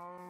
Oh.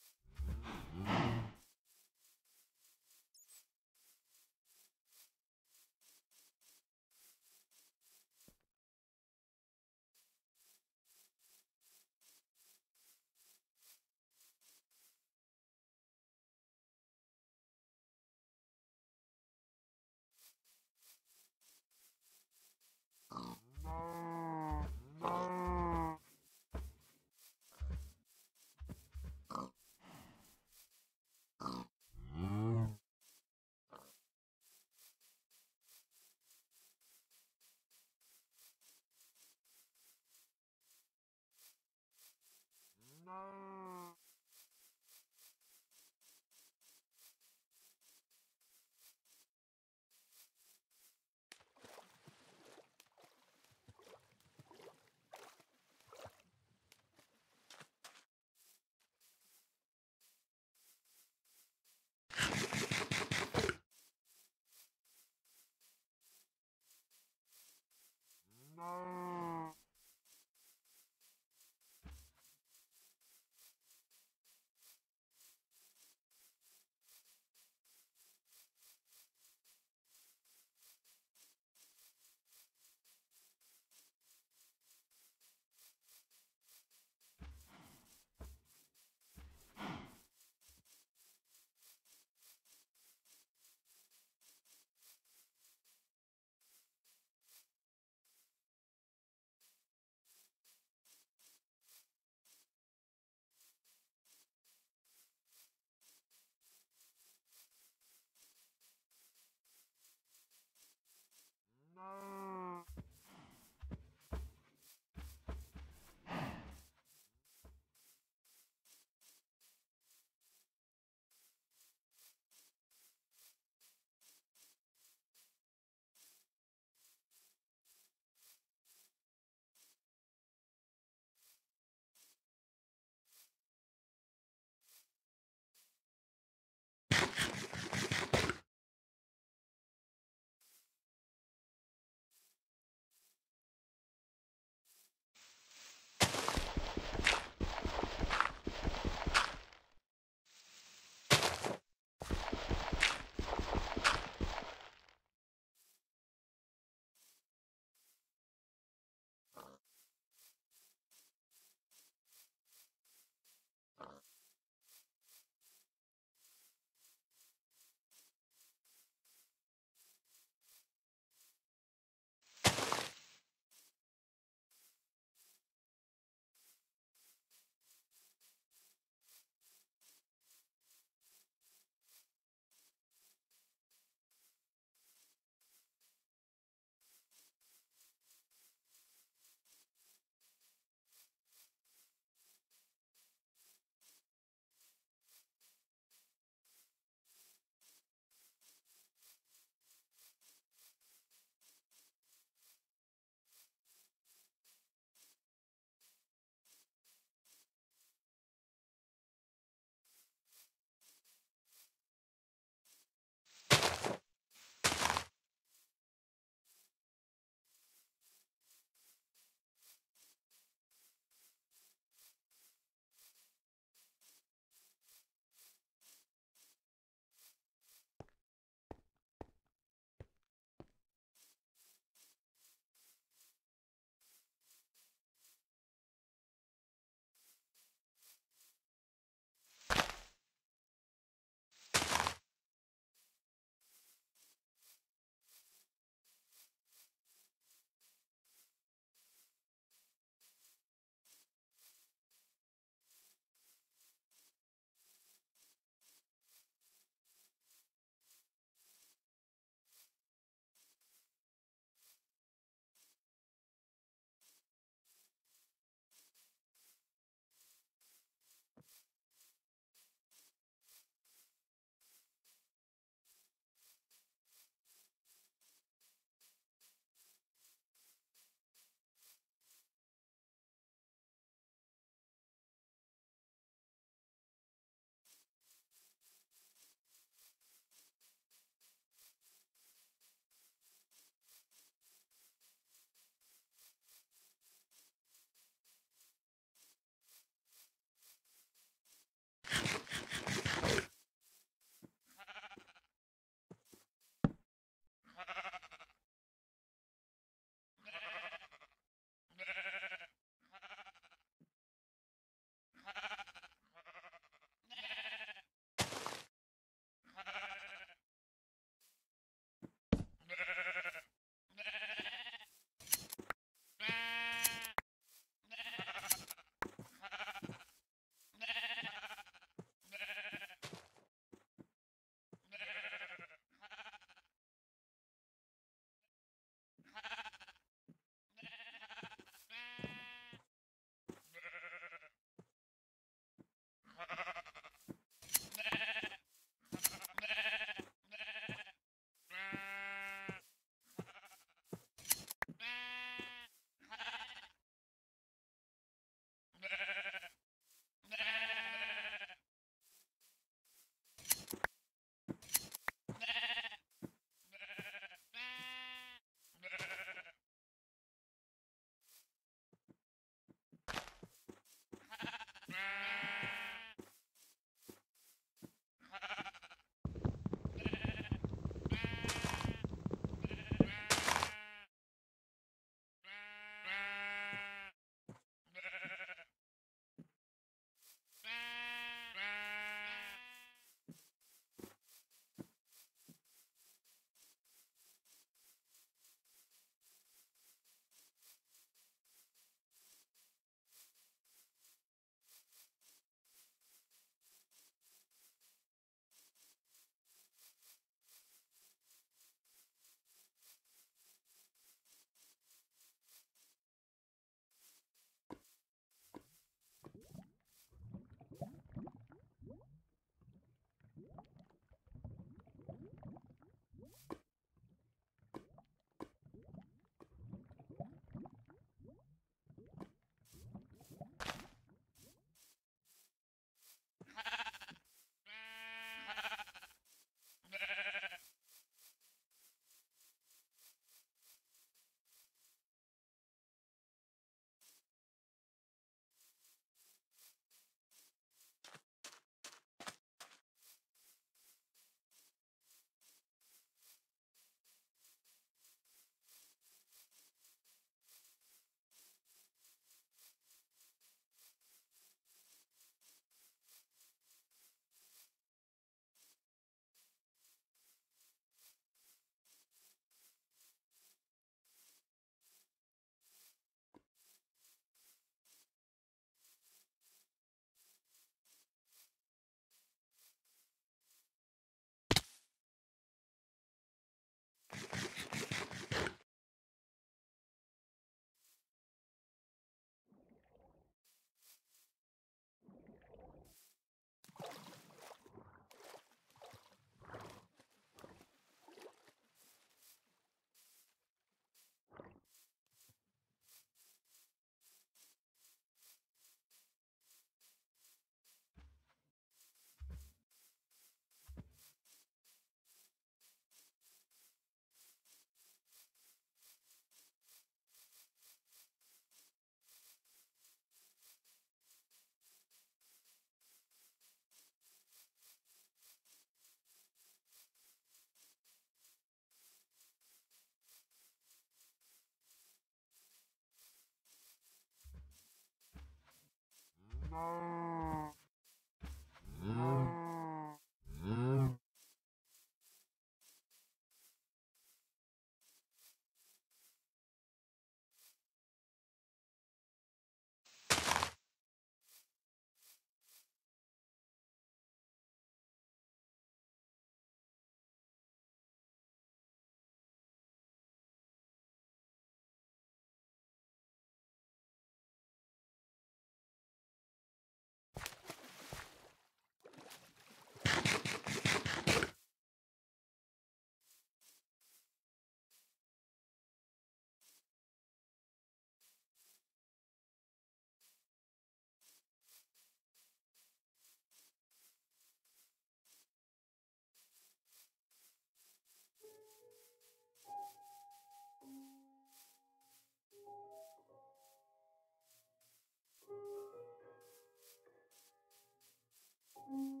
Bye.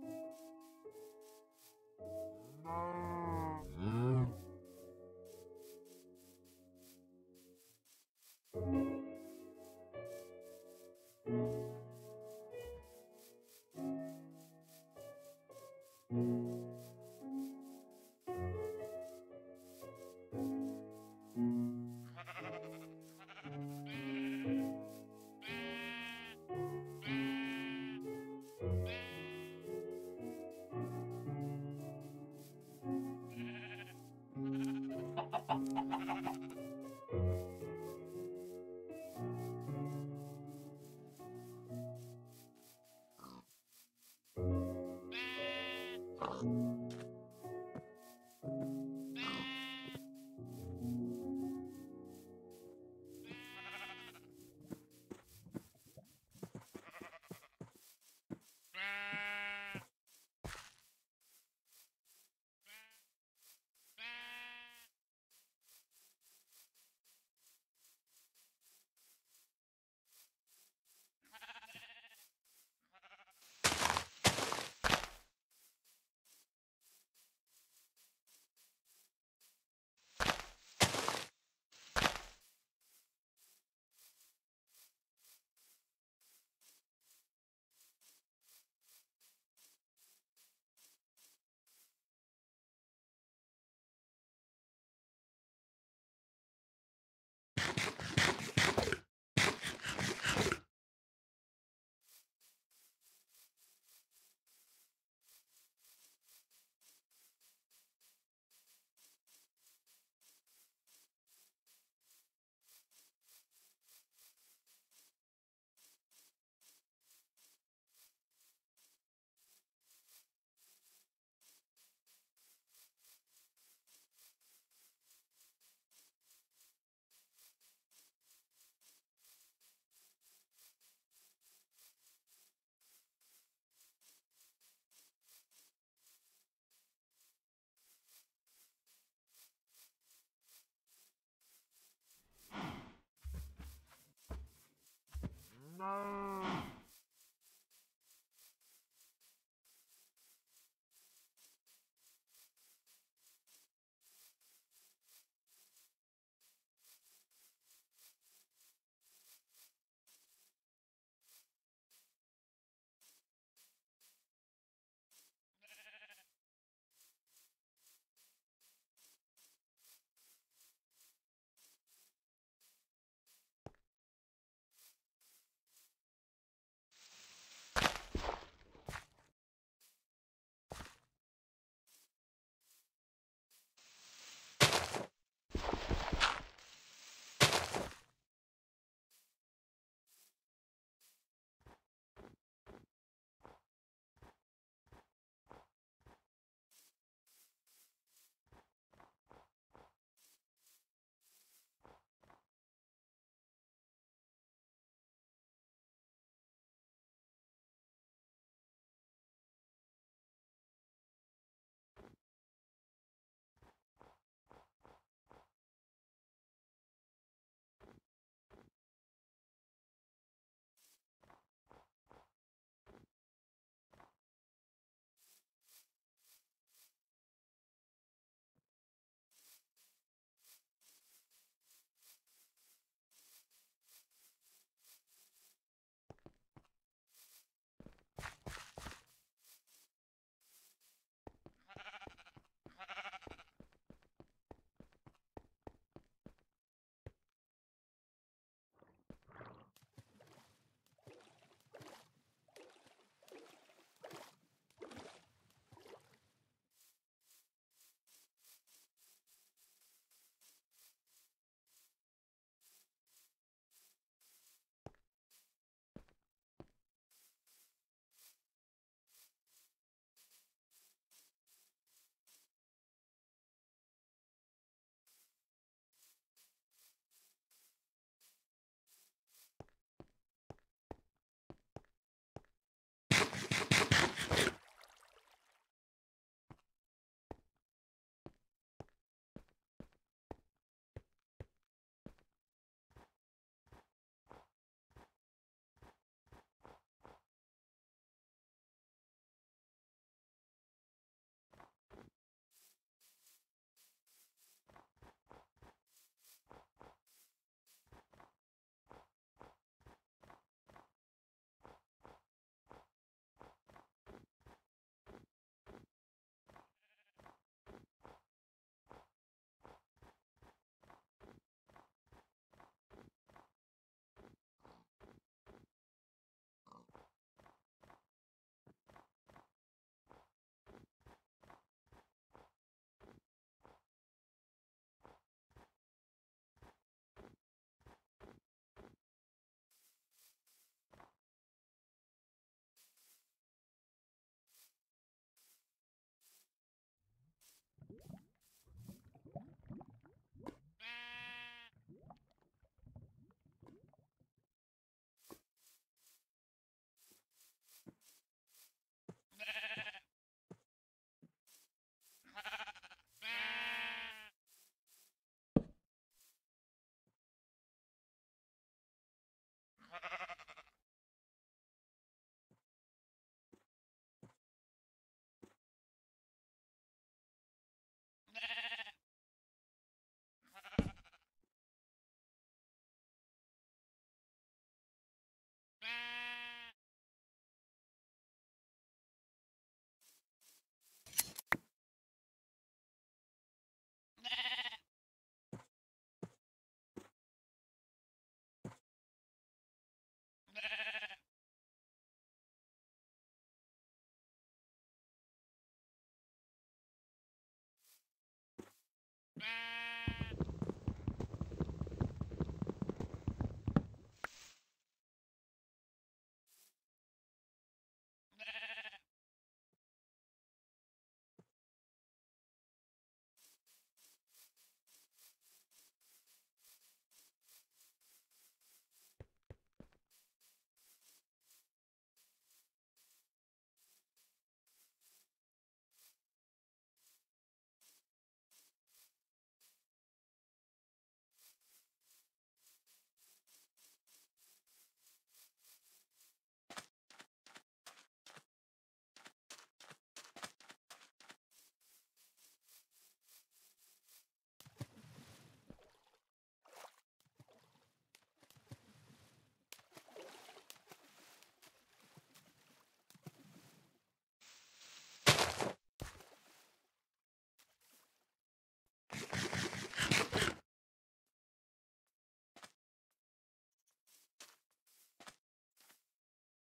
了。